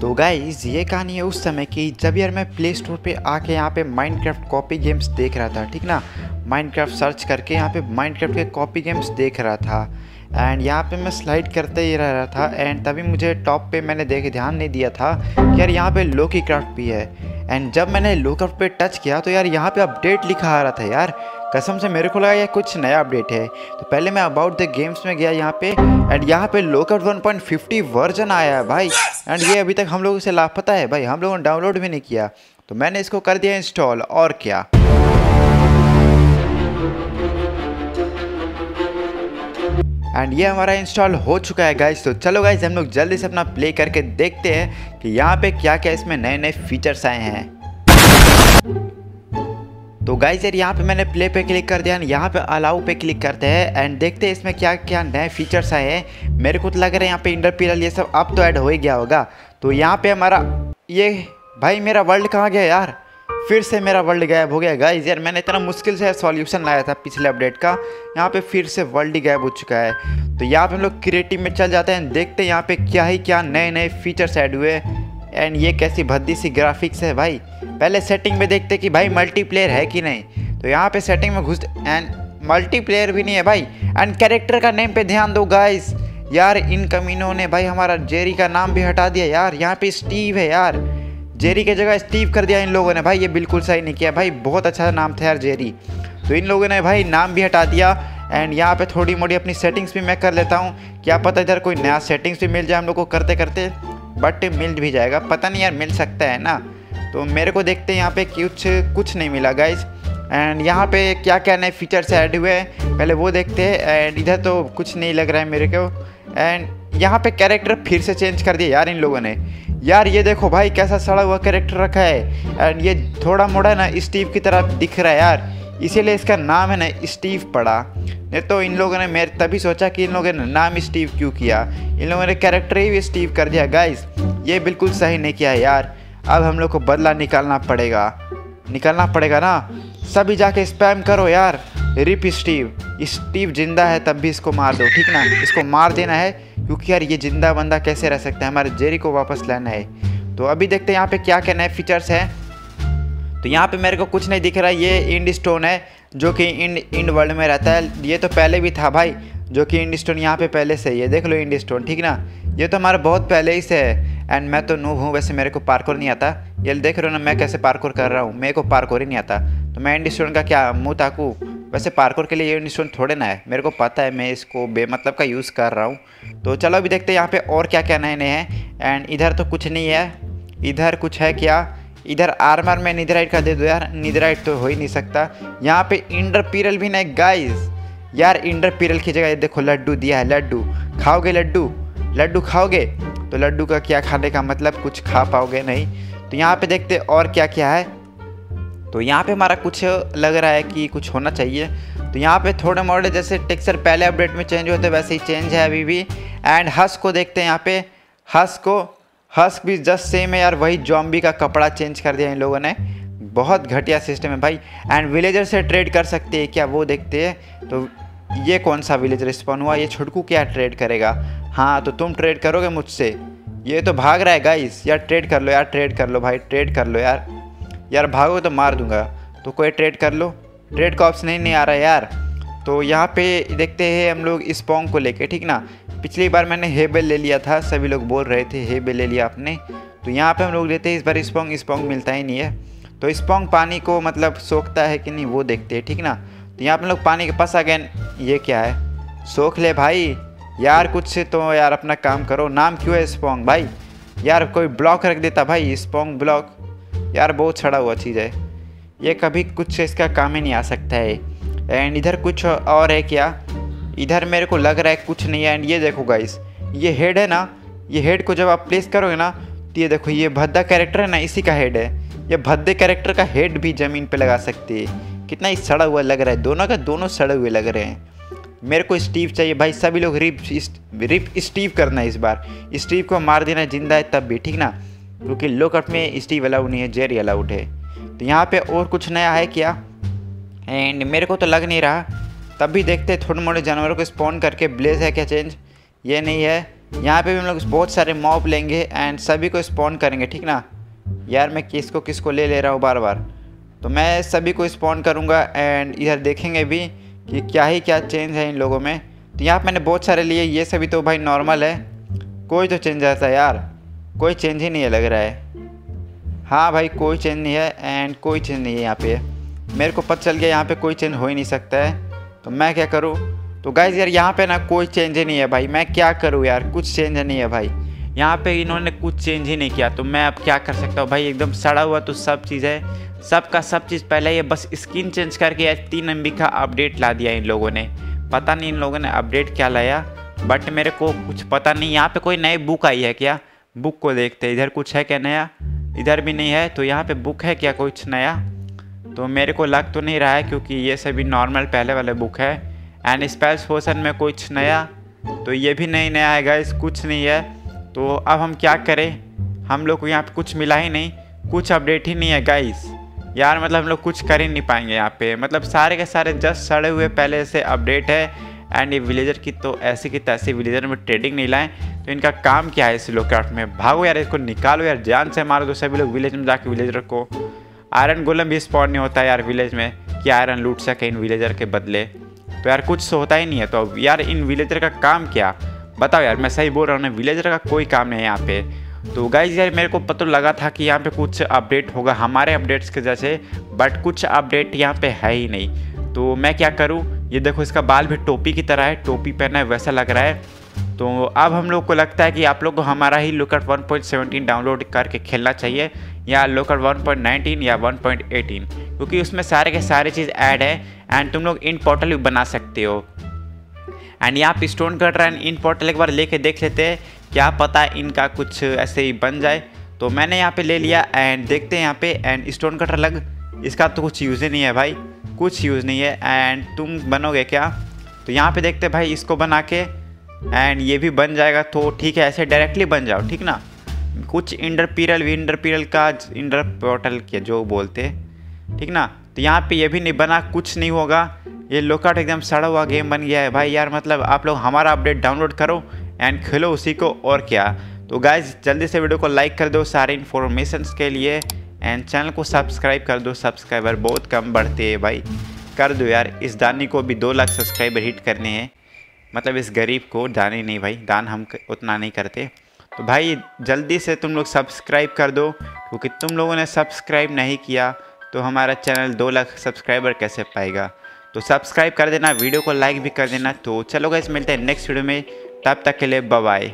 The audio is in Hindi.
तो गाइज़ ये कहानी है उस समय की जब यार मैं प्ले स्टोर पे आके यहाँ पे माइनक्राफ्ट कॉपी गेम्स देख रहा था, ठीक ना? माइनक्राफ्ट सर्च करके यहाँ पे माइनक्राफ्ट के कॉपी गेम्स देख रहा था। एंड यहाँ पे मैं स्लाइड करते ही रह रहा था एंड तभी मुझे टॉप पे मैंने देख, ध्यान नहीं दिया था कि यार यहाँ पे लोकी क्राफ्ट भी है। एंड जब मैंने लोकअप पे टच किया तो यार यहाँ पे अपडेट लिखा आ रहा था यार। कसम से मेरे को लगा ये कुछ नया अपडेट है। तो पहले मैं अबाउट द गेम्स में गया यहाँ पे एंड यहाँ पे लोकअप 1.50 वर्जन आया है भाई। एंड ये अभी तक हम लोगों से लापता है भाई। हम लोगों ने डाउनलोड भी नहीं किया। तो मैंने इसको कर दिया इंस्टॉल और क्या? एंड ये हमारा इंस्टॉल हो चुका है गाइज़ तो चलो गाइज़ हम लोग जल्दी से अपना प्ले करके देखते हैं कि यहाँ पे क्या क्या इसमें नए नए फीचर्स आए हैं। तो गाइज़ यार, यहाँ पे मैंने प्ले पे क्लिक कर दिया यहाँ पे अलाउ पे क्लिक करते हैं एंड देखते हैं इसमें क्या क्या नए फीचर्स आए हैं। मेरे को तो लग रहा है यहाँ पे इंडर ये सब अब तो ऐड हो ही गया होगा। तो यहाँ पे हमारा ये, भाई, मेरा वर्ल्ड कहाँ गया यार? फिर से मेरा वर्ल्ड गायब हो गया। गाइज़ यार, मैंने इतना मुश्किल से सॉल्यूशन लाया था पिछले अपडेट का। यहाँ पे फिर से वर्ल्ड गायब हो चुका है। तो यहाँ पे हम लोग क्रिएटिव में चल जाते हैं देखते हैं यहाँ पे क्या ही, क्या नए नए फीचर्स ऐड हुए एंड ये कैसी भद्दी सी ग्राफिक्स है भाई। पहले सेटिंग में देखते कि भाई मल्टीप्लेयर है कि नहीं। तो यहाँ पे सेटिंग में घुस एंड मल्टीप्लेयर भी नहीं है भाई। एंड कैरेक्टर का नेम पे ध्यान दो गाइस यार, इन कमीनों ने भाई हमारा जेरी का नाम भी हटा दिया। यार, यहाँ पे स्टीव है यार। जेरी की जगह स्टीव कर दिया इन लोगों ने। भाई, ये बिल्कुल सही नहीं किया। भाई, बहुत अच्छा नाम था यार जेरी तो इन लोगों ने भाई नाम भी हटा दिया। एंड यहाँ पे थोड़ी मोड़ी अपनी सेटिंग्स भी मैं कर लेता हूँ। क्या पता इधर कोई नया सेटिंग्स भी मिल जाए हम लोग को करते करते बट मिल भी जाएगा। पता नहीं यार, मिल सकता है ना। तो मेरे को देखते हैं यहाँ पे कुछ कुछ नहीं मिला गाइज़ एंड यहाँ पे क्या क्या नए फीचर्स ऐड हुए हैं, पहले वो देखते हैं. एंड इधर तो कुछ नहीं लग रहा है मेरे को. एंड यहाँ पे कैरेक्टर फिर से चेंज कर दिया यार इन लोगों ने. यार ये देखो भाई कैसा सड़ा हुआ कैरेक्टर रखा है. एंड ये थोड़ा मोड़ा ना स्टीव की तरह दिख रहा है यार. इसीलिए इसका नाम है ना स्टीव पड़ा. नहीं तो इन लोगों ने मेरे, तभी सोचा कि इन लोगों ने नाम स्टीव क्यों किया. इन लोगों ने कैरेक्टर ही स्टीव कर दिया गाइस ये बिल्कुल सही नहीं किया यार. अब हम लोग को बदला निकालना पड़ेगा। निकालना पड़ेगा ना? सभी जाके स्पैम करो यार। रिप स्टीव स्टीव ज़िंदा है तब भी इसको मार दो, ठीक ना? इसको मार देना है, क्योंकि यार ये ज़िंदा बंदा कैसे रह सकता है? हमारे जेरी को वापस लाना है। तो अभी देखते हैं यहाँ पे क्या क्या नए फीचर्स हैं। तो यहाँ पे मेरे को कुछ नहीं दिख रहा है ये इंड स्टोन है, जो कि इंड इंड वर्ल्ड में रहता है। ये तो पहले भी था भाई, जो कि इंड स्टोन यहाँ पे पहले से है देख लो इंड स्टोन ठीक ना? ये तो हमारा बहुत पहले ही से है। एंड मैं तो नूब हूँ, वैसे मेरे को पार्कोर नहीं आता। ये देख रहे हो ना, मैं कैसे पार्कोर कर रहा हूँ? मेरे को पार्कोर ही नहीं आता। तो मैं इंड स्टोन का क्या मुँह ताकू? वैसे पार्कोर के लिए ये इंड स्टोन थोड़े ना है। मेरे को पता है, मैं इसको बेमतलब का यूज़ कर रहा हूँ। तो चलो अभी देखते हैं यहाँ पे और क्या क्या नए नए हैं। एंड इधर तो कुछ नहीं है। इधर कुछ है क्या? इधर आर्मर में निधराइट का दे दो यार। निधराइट तो हो ही नहीं सकता। यहाँ पे इंडर पीरल भी नहीं गाइस यार इंडर पीरल की जगह देखो, लड्डू दिया है, लड्डू। खाओगे लड्डू? लड्डू खाओगे? तो लड्डू का क्या खाने का मतलब? कुछ खा पाओगे नहीं। तो यहाँ पे देखते और क्या क्या है। तो यहाँ पे हमारा कुछ लग रहा है कि कुछ होना चाहिए। तो यहाँ पे थोड़े मोड़े जैसे टेक्सचर पहले अपडेट में चेंज होते, वैसे ही चेंज है अभी भी। एंड हस को देखते हैं यहाँ पे। हस को। हस भी जस्ट सेम है यार, वही जॉम्बी का कपड़ा चेंज कर दिया इन लोगों ने। बहुत घटिया सिस्टम है भाई। एंड विलेजर से ट्रेड कर सकते हैं क्या, वो देखते हैं। तो ये कौन सा विलेज स्पॉन हुआ? ये छुटकू क्या ट्रेड करेगा? हाँ तो तुम ट्रेड करोगे मुझसे। ये तो भाग रहा है गाइस यार ट्रेड कर लो, यार ट्रेड कर लो, भाई ट्रेड कर लो, यार। यार, भागो तो मार दूँगा। तो कोई ट्रेड कर लो। ट्रेड का ऑप्शन ही नहीं आ रहा यार। तो यहाँ पे देखते हैं हम लोग स्पोंग को लेके, ठीक ना? पिछली बार मैंने हेबेल ले लिया था, सभी लोग बोल रहे थे हेबेल ले लिया आपने। तो यहाँ पे हम लोग लेते हैं इस बार स्पोंग स्पोंग मिलता ही नहीं है। तो स्पोंग पानी को मतलब सोखता है कि नहीं, वो देखते हैं, ठीक ना? तो यहाँ पे लोग पानी के पास आ गए। ये क्या है? सोख ले भाई। यार, कुछ से तो यार अपना काम करो। नाम क्यों है स्पोंग भाई? यार, कोई ब्लॉक रख देता भाई स्पोंग ब्लॉक। यार, बहुत छड़ा हुआ चीज़ है। ये कभी कुछ से इसका काम ही नहीं आ सकता है। एंड इधर कुछ और है क्या? इधर मेरे को लग रहा है कुछ नहीं है। एंड ये देखो गाइस ये हेड है ना? ये हेड को जब आप प्लेस करोगे ना तो ये देखो, ये भद्दा कैरेक्टर है ना? इसी का हेड है। ये भद्दे कैरेक्टर का हेड भी ज़मीन पे लगा सकती है। कितना ही सड़ा हुआ लग रहा है। दोनों का दोनों सड़े हुए लग रहे हैं। मेरे को स्टीव चाहिए। भाई, सभी लोग रिप रिप स्टीव करना है इस बार। स्टीव को मार देना ज़िंदा है तब भी, ठीक ना? क्योंकि लोकअप में स्टीव अलाउड नहीं है, जेरी अलाउड है। तो यहाँ पे और कुछ नया है क्या? एंड मेरे को तो लग नहीं रहा। तब भी देखते थोड़े मोटे जानवरों को स्पॉन करके ब्लेज है क्या चेंज ये नहीं है। यहाँ पे भी हम लोग बहुत सारे मॉब लेंगे एंड सभी को स्पॉन करेंगे, ठीक ना? यार, मैं किसको किसको ले ले रहा हूँ बार बार तो मैं सभी को स्पॉन करूँगा एंड इधर देखेंगे भी कि क्या ही क्या चेंज है इन लोगों में। तो यहाँ पर मैंने बहुत सारे लिए, ये सभी तो भाई नॉर्मल है। कोई तो चेंज है यार। कोई चेंज ही नहीं है लग रहा है। हाँ भाई, कोई चेंज नहीं है एंड कोई चेंज नहीं है यहाँ पे। मेरे को पता चल गया यहाँ पे कोई चेंज हो ही नहीं सकता है। तो मैं क्या करूँ? तो गाइज़ यार, यहाँ पे ना कोई चेंज ही नहीं है भाई। मैं क्या करूँ यार? कुछ चेंज नहीं है भाई। यहाँ पे इन्होंने कुछ चेंज ही नहीं किया तो मैं अब क्या कर सकता हूँ? भाई, एकदम सड़ा हुआ तो सब चीज़ है। सब का सब चीज़ पहले ये बस स्क्रीन चेंज करके यार तीन एम का अपडेट ला दिया इन लोगों ने। पता नहीं इन लोगों ने अपडेट क्या लाया बट मेरे को कुछ पता नहीं। यहाँ पे कोई नई बुक आई है क्या? बुक को देखते इधर कुछ है क्या नया? इधर भी नहीं है तो यहाँ पे बुक है क्या कुछ नया? तो मेरे को लग तो नहीं रहा है, क्योंकि ये सभी नॉर्मल पहले वाले बुक है। एंड स्पेल्स पोर्सन में कुछ नया तो ये भी नहीं नया है गाइस कुछ नहीं है। तो अब हम क्या करें? हम लोग को यहाँ पे कुछ मिला ही नहीं। कुछ अपडेट ही नहीं है गाइस यार मतलब हम लोग कुछ कर ही नहीं पाएँगे यहाँ पे। मतलब सारे के सारे जस्ट सड़े हुए पहले से अपडेट है। एंड ये विलेजर की तो ऐसे की तैसे विलेजर में ट्रेडिंग नहीं लाएँ। तो इनका काम क्या है इस लोक्राफ्ट में? भागो यार, इसको निकालो यार। जान से मारो तो सभी लोग विलेज में जाके विलेजर को। आयरन गोलम भी स्पॉट नहीं होता यार विलेज में, कि आयरन लूट सके इन विलेजर के बदले। तो यार कुछ तो होता ही नहीं है तो यार इन विलेजर का काम क्या? बताओ यार, मैं सही बोल रहा हूँ ना विलेजर का कोई काम नहीं है यहाँ पे। तो गाइज़ यार मेरे को पता लगा था कि यहाँ पे कुछ अपडेट होगा, हमारे अपडेट्स के जैसे बट कुछ अपडेट यहाँ पे है ही नहीं। तो मैं क्या करूँ? ये देखो, इसका बाल भी टोपी की तरह है, टोपी पहना है, वैसा लग रहा है। तो अब हम लोग को लगता है कि आप लोग को हमारा ही लोकट 1.17 डाउनलोड करके खेलना चाहिए, या लोकट 1.19 या 1.18 क्योंकि उसमें सारे के सारे चीज़ ऐड है एंड तुम लोग इन पोर्टल भी बना सकते हो। एंड यहाँ पे स्टोन कटर एंड इन पोर्टल एक बार लेके देख लेते हैं, क्या पता इनका कुछ ऐसे ही बन जाए। तो मैंने यहाँ पे ले लिया एंड देखते हैं यहाँ पे एंड स्टोन कटर लग। इसका तो कुछ यूज़ ही नहीं है भाई, कुछ यूज़ नहीं है। एंड तुम बनोगे क्या? तो यहाँ पे देखते भाई इसको बना के एंड ये भी बन जाएगा। तो ठीक है, ऐसे डायरेक्टली बन जाओ, ठीक ना? कुछ इंडर पीरल भी इंडर पीरल का इंडर पोर्टल के जो बोलते ठीक ना? तो यहाँ पे ये भी नहीं बना, कुछ नहीं होगा। ये लोकआउट एकदम सड़ा हुआ गेम बन गया है। भाई यार मतलब आप लोग हमारा अपडेट डाउनलोड करो एंड खेलो उसी को और क्या। तो गाइज़ जल्दी से वीडियो को लाइक कर दो सारे इन्फॉर्मेशन के लिए एंड चैनल को सब्सक्राइब कर दो। सब्सक्राइबर बहुत कम बढ़ते हैं भाई। कर दो यार, इस दानी को भी दो लाख सब्सक्राइबर हिट करने हैं। मतलब इस गरीब को दानी नहीं भाई, दान हम उतना नहीं करते। तो भाई, जल्दी से तुम लोग सब्सक्राइब कर दो, क्योंकि तुम लोगों ने सब्सक्राइब नहीं किया तो हमारा चैनल दो लाख सब्सक्राइबर कैसे पाएगा? तो सब्सक्राइब कर देना, वीडियो को लाइक भी कर देना। तो चलो गैस मिलते हैं नेक्स्ट वीडियो में। तब तक के लिए बाय